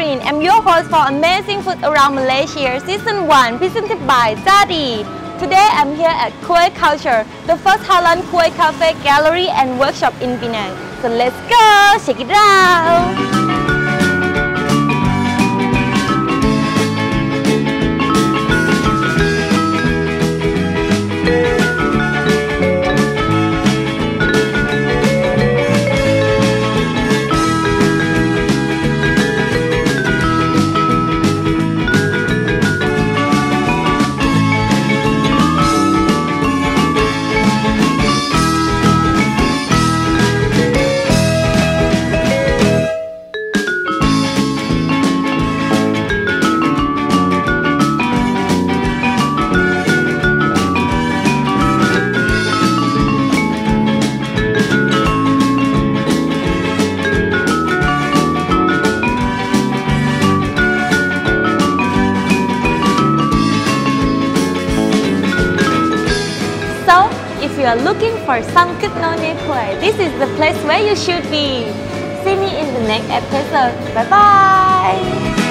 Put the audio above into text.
your host for Amazing Food Around Malaysia Season 1 presented by Zadi. Today I'm here at Kuih Culture, the first Halal Kuih Cafe Gallery and Workshop in Penang. So let's go, check it out! You are looking for good Nyonya Kuih, this is the place where you should be. See me in the next episode. Bye bye!